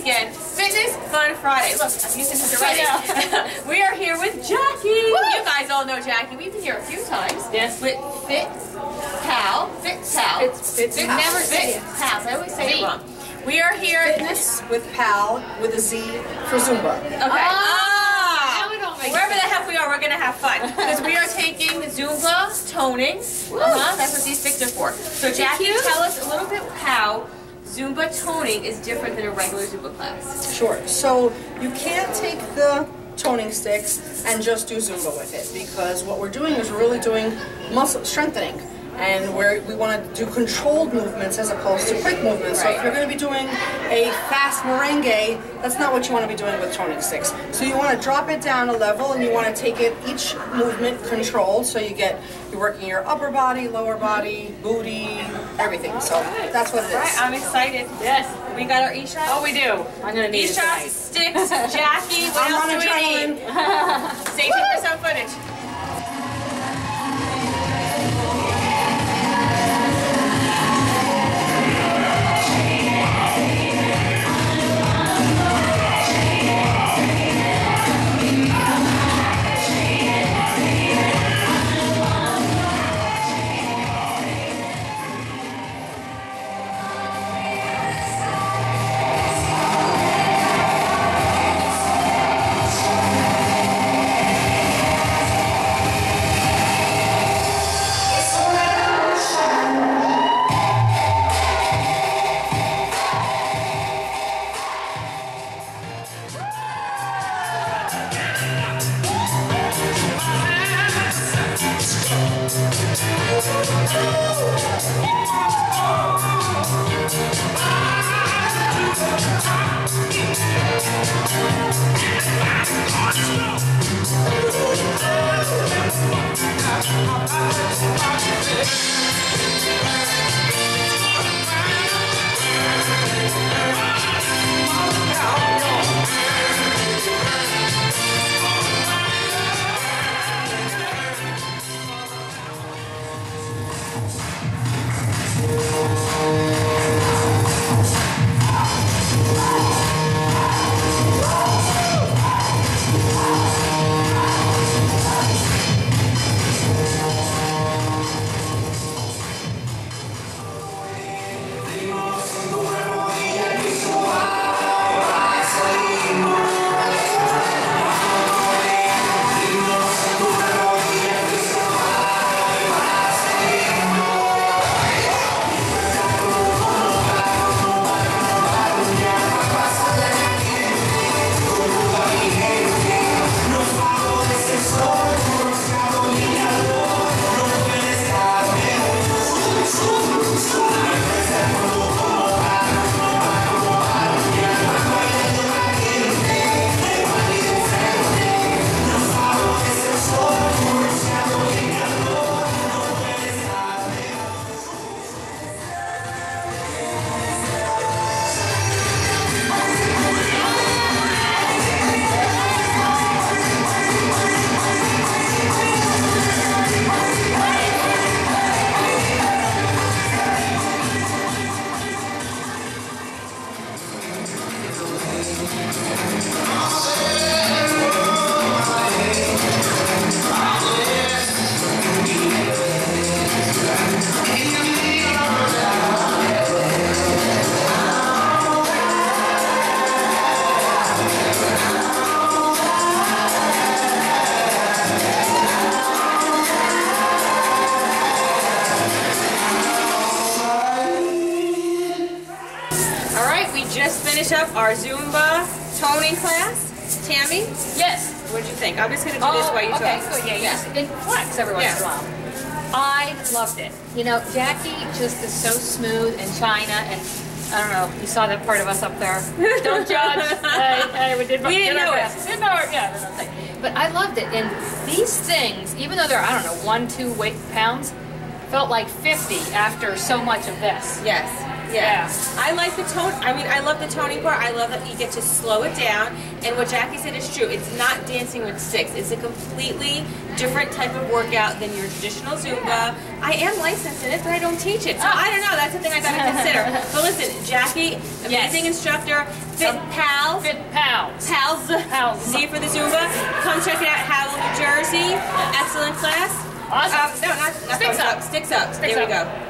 again. Fitness Fun Friday. Look, I'm using his already. we are here with Jackie. You guys all know Jackie. We've been here a few times. Yes. With Fit Pal. Fit Pal. It's- Fit, Pal. never say it. Pals. I always say it wrong. We are here. Fitness with PAL with a Z for Zumba. Okay. Ah, now it all makes Wherever the heck we are, we're gonna have fun because we are taking Zumba toning. Uh-huh, that's what these sticks are for. So Jackie, tell us a little bit how Zumba toning is different than a regular Zumba class. Sure. So you can't take the toning sticks and just do Zumba with it because what we're doing is we're really doing muscle strengthening. And we're, we want to do controlled movements as opposed to quick movements. So if you're going to be doing a fast merengue, that's not what you want to be doing with toning sticks. So you want to drop it down a level and you want to take it each movement controlled. So you get you're working your upper body, lower body, booty, everything. So that's what it is. Right, I'm excited. Yes. We got our e-shot. Oh, we do. I'm gonna need it e-shot tonight. sticks. Jackie, what I'm else on do we need? Stay tuned for some footage. Our Zumba toning class. Tammy, Yes. what'd you think? I'm just gonna do this Oh, while you okay, talk. good. Yeah, yeah. And flex every once Yeah. in a while. I loved it. You know, Jackie just is so smooth and China and I don't know. You saw that part of us up there. Don't judge. I, I did, We didn't did our know it. Didn't know it. Yeah, that's what I'm saying. But I loved it. And these things, even though they're I don't know one, two weight pounds, felt like 50 after so much of this. Yes. Yeah. Yeah. I like the tone. I mean, I love the toning part. I love that you get to slow it down. And what Jackie said is true. It's not dancing with sticks. It's a completely different type of workout than your traditional Zumba. I am licensed in it, but I don't teach it. So Ah. I don't know. That's the thing I got to consider. But listen, Jackie, amazing instructor, Fit Pals. Fit pals. Pals. Pals. See for the Zumba. Come check it out, Howell, New Jersey. Excellent class. Awesome. Um, no, not, not Sticks thumbs up. Sticks up. Sticks there we go.